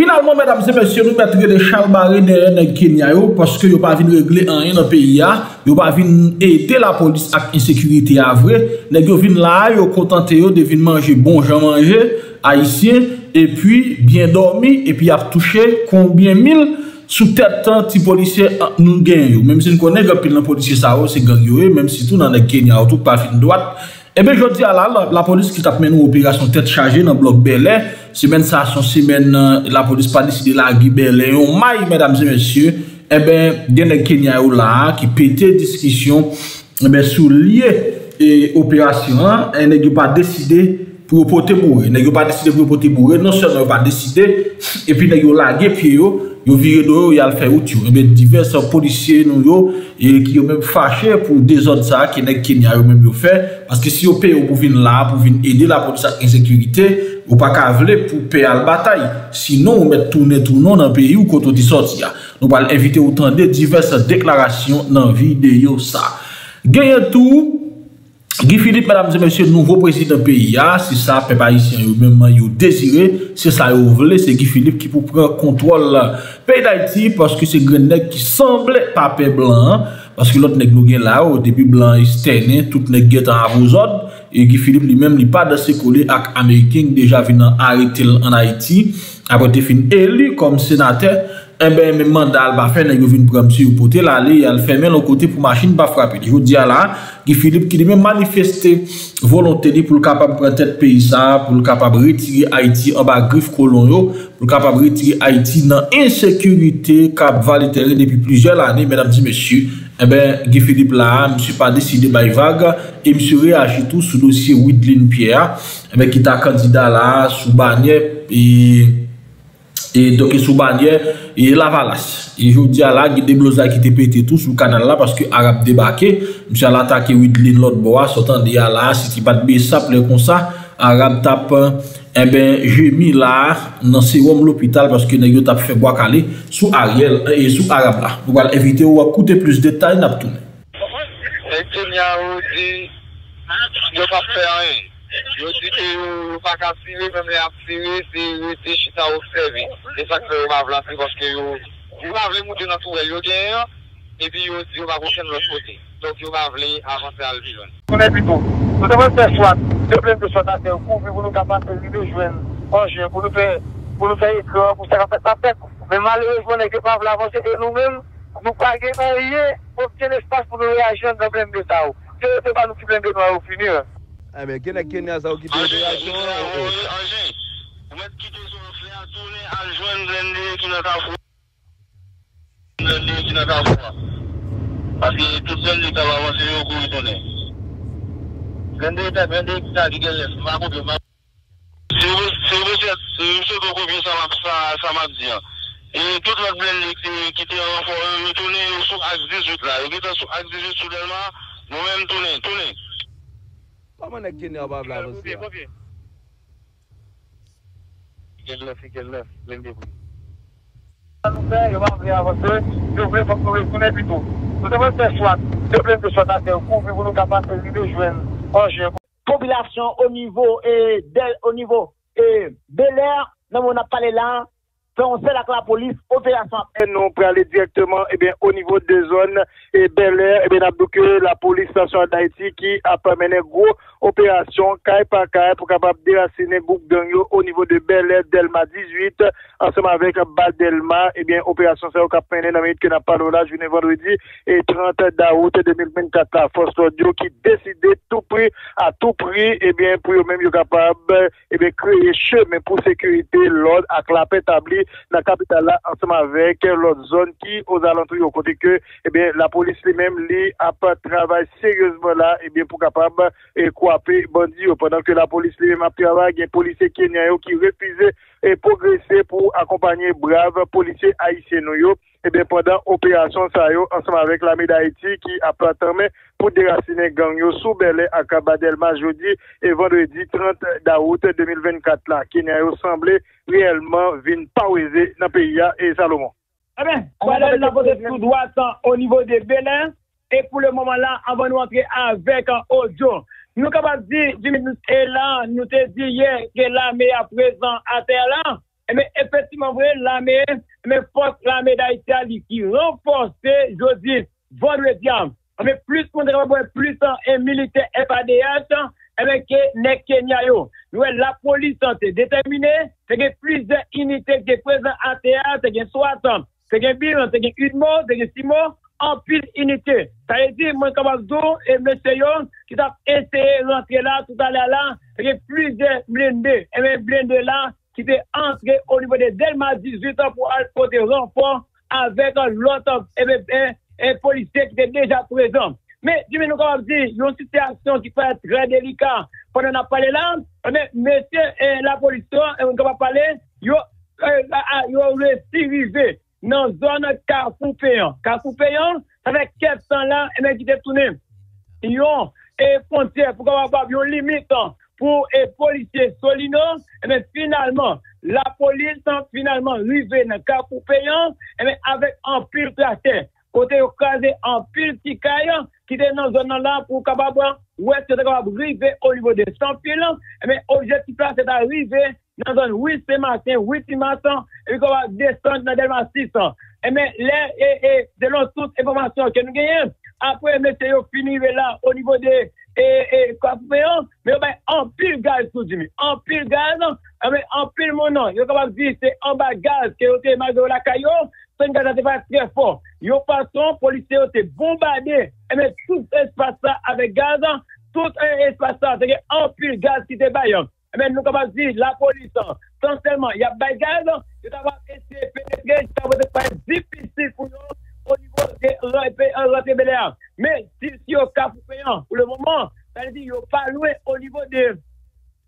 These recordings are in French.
Finalman, mèdames et mèsyè, nou mètre de chalbare derè nèk Kenya yo, paske yo pa vin regle an yon peyi ya, yo pa vin ete la polis ak insekurite avre, nèk yo vin la, yo kontante yo de vin manje bon jan manje, haisyen, epi bien dormi, epi ap touche konbyen mil sou tèt tan ti polisye ah, nou gen yo. Mèm si nou konen gapil nan polisye sa yo, oh, se gang yo yo, mèm si tou nan nèk Kenya yo, tou pa fin doat, Eh ebe, jodi ala, la, la polis ki tap men ou operasyon tet chaje nan blok Belè, semen sa son semen euh, la polis pa diside la gi Belè, yon may, mèdames et mèsyè, ebe, eh genè Kenya ou la, ki pète diskisyon, ebe, eh sou liye e operasyon, e nè gyo pa deside pou pote bourè, nè gyo pa deside pou pote bourè, non se nè gyo pa deside, epi nè gyo la ge pi yo, yo vire do yo yal fè out yo. Ebe divers polisye nou yo, e ki yo mèm fache pou dezod sa ki nek Kenya yo mèm yo fè, paske si yo pe yo pou vin la, pou vin ede la pou sa insekurite, yo pa ka vle pou pe al batay. Sinon, yo mèt toune tounon nan peyi ou koto di sot ya. Nou pal evite ou tande divers deklarasyon nan videyo sa. Genye tou, Guy Philippe, mesdames et messieurs, nouveau président pays, ah, c'est ça, peuple haïtien, yo même yo désiré, c'est ça yo voulé, c'est Guy Philippe qui pour prendre contrôle pays d'Haïti parce que c'est Grenet qui semblait pas blanc, parce que l'autre nèg nous gain là au début blanc externe, tout nèg guet en vos ordres et Guy Philippe lui-même li pas de se coller avec américain déjà venant arrêter en Haïti après être fini élu comme sénateur. Ebe, eh men mandal ba fè, nan yo vin pram si yo pote la, li al fè men lò kote pou machin ba frapi. Di yo di ala, ki Filip ki di men manifeste volonté li pou l kapab prantèt peyisa, pou l kapab retiri Haiti an ba grif kolon yo, pou l kapab retiri Haiti nan insekurite kap valiteri depi plizye l ane, menam di mesyu. Ebe, eh Guy Philippe la, msè pa deside bay vaga, e msè reagi tou sou dosye Widlin Pierre, ebe eh ki ta kandida la, sou banye, e... E doke sou banyer, e la valas. E jodi ala, ge de bloza ki te pete tou sou kanal la, paske Arab debake, msè ala take widlin lot bo a, sotan di ala, si ti bat be sap le kon sa, Arab tap, e ben, jemi la, nan se wom l'opital, paske ne yo tap fe boakale, sou Ariel, e sou Arab la. Nou wale evite ou akoute plus detay nap toune. E toun ou di, yo pa fe anye. Yo di ke yo pa ka sire, mèm le ap sire, se yo te chita observe. E sa kwe yo ma vlansi, koske yo, yo ma vle mouti nan touwe yo gen, epi yo di yo ma vouken lòs kote. Donk yo ma vle avanse al vilon. Konen pitou, nou te mwen fè swat, te plen de swat a te, pou vi pou nou kapan te vide jwen, konjen, pou nou fè, pou nou fè ikon, pou se rafet pa pek. Men malèrejman, e ke pa vle avanse te nou mèm, nou pa gen an yè, pou ptyen espas pou nou reajen nan plen de ta ou. Te yo te pa nou ki plen de nou a ou finir. Ame, gene kene a sa ou kite yon relasyon ou ou? Anjen, ou met kite sou ou fle a toune al jwen blende ki nan ta fwa. Blende ki nan ta fwa. Paske tout zel li kaba wansen yo kou yi toune. Blende ta blende ki ta ki gen lef. Mako pe mako. Se ou se kou kou bi sa ma diyan. E tout lot blende ki te yon fwa yon toune sou ak 18 la. Yo ki kita sou ak 18 sou delman, nou men toune, toune. Koman ek kene wap la vos ya? Gen lef, gen lef, len de pou. Anou pe, yo wap la vos yo vle fok nou rekounen pito. Nou te vle fè swat, te vle se swat ate, ou kouvri pou nou kapan se li de jwen, anje. Popilasyon o nivou, e, del, o nivou, e, beler, nan moun ap pale lan, fè on sè la k la polis, operasyon. Nou prale direktman, e ben, o nivou de zon, e beler, e ben, ap douke la polis stasyon d'Haïti ki ap amene gwo, Operasyon kay pa kay pou kapap derasine gouk dengyo o nivou de Bel-Air Delma 18 anseman vek Bal Delma. Ebyen, operasyon sa yo kap menen nan menit ke nan palo la jounen vendredi e 30 daout 2024 la Fos Audio ki deside tout pri a tout pri ebyen pou yo menm yo kapap ebyen kreye cheme pou sekurite lòd ak la petabli nan kapital la anseman vek lòd zon ki o zalantri yo kote ke ebyen la polis li menm li ap travay seryosman la ebyen pou kapap e kwa apè bandi yo, pendant ke la polis li mè map travay, gen polisè Kenya yo ki repize e progresè pou akompanyè brave polisè Aïsè nou yo, e ben pendant sa yo, ansèm avèk la d'Haïti ki apatame pour déraciner gang sous Belé à Cabadelma jeudi et vendredi 30 d'août 2024 là qui n'a semblé réellement vin pas dans le pays et Salomon. Eh bien, voilà la tout droit au niveau de Belin et pour le moment là avant nous entrer avec un audio. Nous capables de dire et là nous te dit hier que l'armée à présent à terre là. Eh mais effectivement, vrai, l'armée, mais force l'armée d'Haïti qui renforce jeudi, vendredi, mais plus qu'on plus en militaire FADH, avec les Kenya yo. Nous, la police est déterminée, c'est que plusieurs unités qui sont présentes à théâtre, c'est que soit, c'est que c'est que une mort, c'est que six morts, en pile unité. Ça veut dire, moi, comme et monsieur Yon, qui a essayé de rentrer là, tout à l'heure là, y a plusieurs blindés, et même blindés là, qui étaient entrés au niveau de Delma 18 ans pour apporter renfort avec l'autre policier qui était déjà présent. Mais, dis-moi, nous, comme dire, il y a une situation qui peut être très délicate. Pendant qu'on a parlé là, mais, monsieur, et la police, on va parler, il y a réussi dans la zone Carrefour Payant. Carrefour Payant, avec 400 là, et bien qui détourné. Ils ont et frontières pour avoir une limite pour les policiers Solino. Et bien finalement, la police finalement arrivé dans Carrefour Payant, et avec un pile tracé. kote yo kaze an pil ti kayan ki te nan zon nan la pou kabab wè se te kabab rive o nivou de san pilan, e men objektif la se ta rive nan zon 8 se matin, 8 si matin, e mi kabab desan nan delman 600. E men lè, e, e, de lon sous informasyon ke nou genyen, apwe mè se yo finive la o nivou de e, e kapveyon, mè yo bè an pil gaz sou di mi, an pil gaz, an pil monon, yo kabab di se an ba gaz ke yo te magyo la kayon, un gaz pas très fort. Yo passons, policiers ont été bombardés, et mais tout espace là avec gaz, tout espace là, c'est en pile gaz qui était baillant. Mais nous, comme dire, la police, sans seulement, il y a bagage, il va essayer de pénétrer, ça va être difficile pour nous au niveau de la Mais si, si au cas payant, pour le moment, ça veut dire qu'il n'y a pas loin au niveau de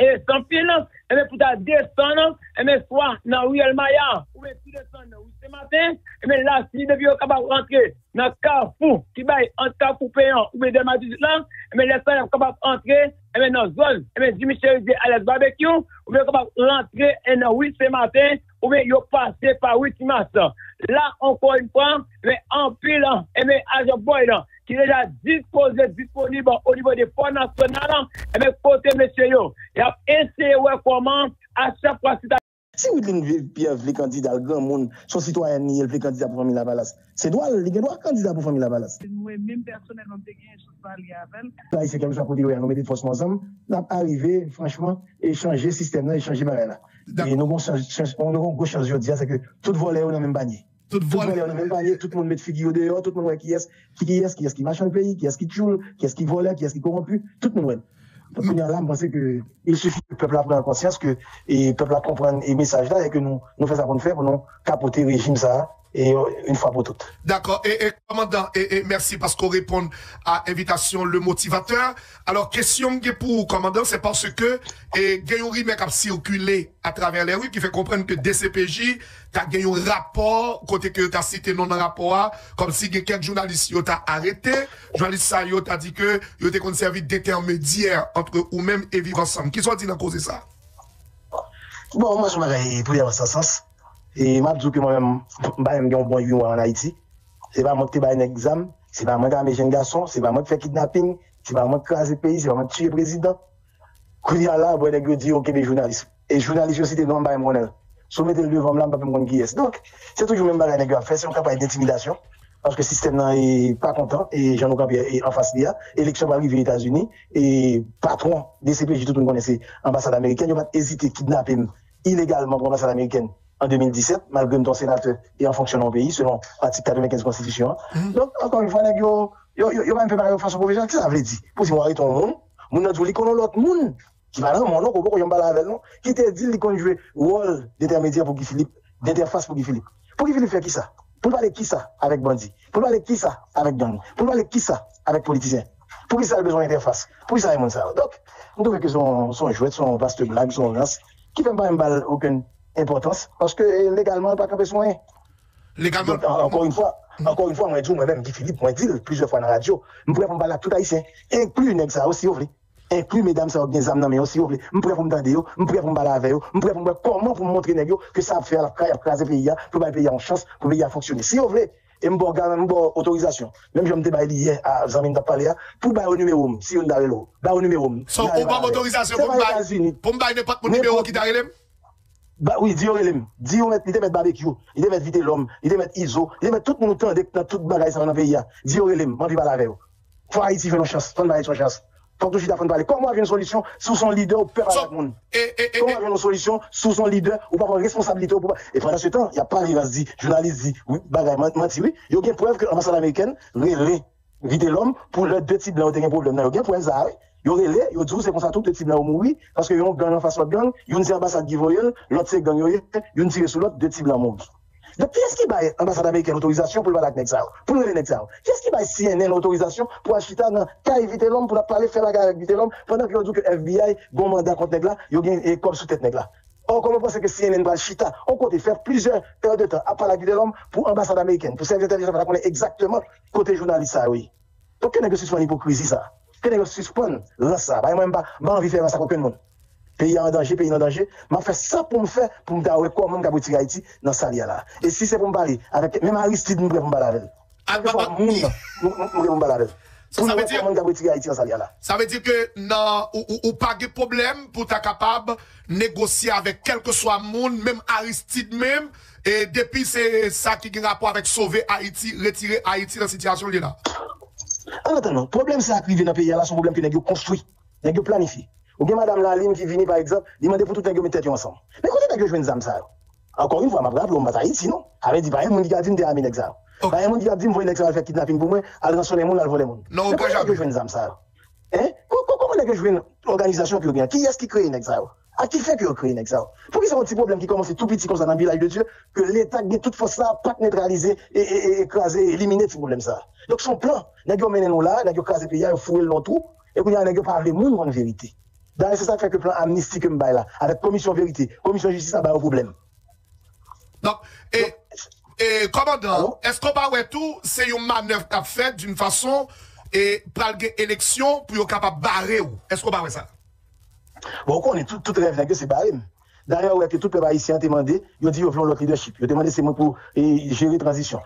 et sans fil, et bien pour ta descendre, et bien soit dans Riel Maya, ou bien tu descends dans ce matin, et bien là, si depuis au capable rentrer dans Carrefour, qui baille entre Carrefour payant, ou bien de ma là, et bien laisse capable rentrer, et bien dans zone, et bien du Michel dit à l'aise barbecue, ou bien capable rentrer dans oui ce matin, ou bien yo passer par oui matin. Là, encore une fois, mais en pile, et bien agent boy là, qui est déjà disposé, disponible au niveau des fonds nationaux, et eh bien, côté monsieur, il a essayé comment, à chaque fois, si Woodlin Pierre vle candidat le grand monde, son citoyen ni le candidat pour famille Lavalas, c'est droit, il est droit candidat pour famille Lavalas. Moi-même, personnellement, je gagne sur parler avec. Là, c'est quelque chose pour dire, on met des forces ensemble, là, arriver, franchement, et changer le système, non, et changer le là. Et nous, bon, on a un gros change, c'est que tout volet est dans le même panier. Tout volet, on a même banni, tout le monde met figure dehors, tout le monde voit qui est, qui est, qui est, qui marche dans le pays, qui est, qui tue, qui est, qui vole, qui est, qui corrompu, tout le monde. Donc, là, je pense qu'il suffit que le peuple prenne conscience que le peuple comprenne les messages là et que nous, nous faisons ça pour nous faire pour nous capoter le régime ça et euh, une fois pour toutes. D'accord. Et, et, commandant, et, et merci parce qu'on répond à l'invitation le motivateur. Alors, question pour commandant, c'est parce que Gayouri a circulé à travers les rues qui fait comprendre que DCPJ t'as gagné un rapport côté que t'as cité non rapport comme si quelques journalistes t'a arrêté journaliste ça t'a dit que yo t'es servi d'intermédiaire entre ou même et vivre ensemble qui soit dit dans cause ça? Bon moi je m'arrête pour y avoir ça sens E mabzou ke mwen mwen mba mwen gen bon yon wè an Haiti. Se pa mwen te bay nan exam, se pa mwen kame jen gason, se pa mwen fè kidnapping, se pa mwen krasè peyi, se pa mwen tue prezident. Kou di ala, mwen ek yo di yo ke de jounalist. E jounalist yo si te don bay mwen el. Sou mette l devan mla mba mwen kon ki yes. Donk, se toujou mwen mba mwen ek yo a fè, se mwen kapay d'intimidasyon. Paske sistem nan e pa kontan, e jan nou kapye e an fas li ya. Eleksyon pa rive Etats-Unis, e patron de CPJ tout mwen konese ambasade Ameriken, yo pat ezite kidnapping ilegalman pou ambasade Ameriken. En 2017, malgré ton sénateur et en fonctionnant au pays, selon l'article 95 de la Constitution. Mm. Donc, encore une fois, il y a un peu de façon professionnelle. Qu'est-ce que ça veut dire? Pour si on arrête ton monde, on a dit qu'on a l'autre monde qui va dans mon nom, qu'on peut avec nous, qui te dit qu'on joue rôle d'intermédiaire pour Guy Philippe, d'interface pour Guy Philippe. Pour Guy Philippe faire qui ça? Pour parler qui ça avec bandit Pour parler qui ça avec gang? Pour parler qui ça avec politicien Pour qui ça a besoin d'interface? Pour qui ça a ça? Donc, on trouve que son, son jouet, son vaste blague, son race, qui ne fait pas une balle aucune importance parce que légalement, pas qu'à soin. Légalement? encore une fois, encore une fois, moi, moi-même, Guy Philippe, moi, dit plusieurs fois dans la radio, je pourrais me parler à tout haïtien, inclus nèg ça aussi, ouvri. Inclus mesdames ça bien âmes mais aussi ouvri. Je pourrais me demander, je pourrais me parler avec eux, je pourrais me comment pour montrer nèg que ça fait la craser pays pour le pays en chance, pour le pays à fonctionner. Si vous voulez, et me une autorisation. Même je me débat hier à Zamin de parler pour bailler au numéro, si on là, bailler au numéro. So, on pas autorisation pour me pour me n'importe numéro qui t'arrive Bah oui, di yo relem. Di yo met, il te met barbecue, il te met vite l'homme, il te met ISO, il te met tout moun tan dek nan tout bagay sa nan peyi ya. Di yo relem, man pi bala ve yo. Faut Haïti fait nos chances, faut Haïti nos chances. Faut que tout parler. Comment avoir une solution sous son leader ou peur So, avec le monde? et, et, et, Comment avoir une solution sous son leader ou pas avoir responsabilité ou pas. Et pendant ce temps, il y a pas les dit, journaliste dit, oui, bagay, menti, oui. Il y a aucune preuve que l'ambassade américaine, relais, vite l'homme, pour les deux types là, y a un problème. Il y a aucune preuve ça, y a il y a dit, c'est comme ça, tout deux types là, ont mouru, parce que y a un gang en face de gang, il y a une ambassade qui voyait, l'autre c'est gang, y a une tiré sur l'autre, deux types là, mourent. Donc, qui est-ce qui va l'ambassade américaine autorisation pour le avec Nexar? Pour le Nexar? Qui est-ce qui va CNN autorisation pour acheter dans, qu'à éviter l'homme, pour parler, faire la guerre avec éviter l'homme, pendant que dit que FBI, bon mandat contre Nexar, il y a un comme sous tête Nexar? Or, comment penser que CNN va chita, on compte faire plusieurs périodes de temps à parler avec l'homme pour l'ambassade américaine, pour servir d'intelligence, pour connaître exactement côté journaliste, oui. Donc, quelle négociation hypocrisie, ça? Quelle négociation, là, ça? Bah, moi, pas, pas envie de faire ça aucun monde. Pays en danger, pays en danger. M'a fait ça pour me faire, pour me dire comment je vais Haïti dans ça là. Et si c'est pour me parler, avec, même Aristide, je vais me parler avec. Ah, bah, je vais me parler avec. Ça, ça veut dire je vais ça. Ça veut dire que non, ou, ou, ou pas de problème pour ta capable négocier avec quel que soit monde, même Aristide même, et depuis c'est ça qui a rapport avec sauver Haïti, retirer Haïti dans la situation là. En attendant, le problème c'est arrivé dans le pays là, c'est un problème que nous avons construit, nous avons planifié. Ou bien madame Laline qui vient par exemple, demande pour tout le monde mettre ensemble. Mais quand nous avons joué une ça? Encore une fois, ma brave, on va Haïti, non? Avec dit, monde qui a dit, Pas un monde qui a dit, me voyer l'exa, faire kidnapping pour moi, aller rançonner les gens, les. Non, pas comment jamais. nous avons joué une ça Hein Co- co- Comment une organisation qui vient Qui est-ce qui crée une ça à qui fait que vous créez une ça Pour que c'est un petit problème qui commence tout petit comme ça dans le village de Dieu, que l'État a toute force ça, pas neutraliser et, écraser, éliminer ce problème ça. Donc son plan, nous avons mené nous là, nous avons crasé le pays, nous avons fouillé le tout, et puis nous avons parlé de monde en vérité. C'est ça qui fait que le plan amnistie que là, avec commission vérité, commission justice, ça va un problème. Donc, et, et commandant, est-ce qu'on va ouais tout, c'est une manœuvre qu'a fait d'une façon, et pour une élection, pour être capable de barrer ou? Est-ce qu'on va ouais ça? Bon, on est tout, tout rêve, c'est barré. D'ailleurs, tout peuple haïtien a demandé, ont dit, ils veulent l'autre leadership. Ils ont demandé, c'est moi pour eh, gérer transition.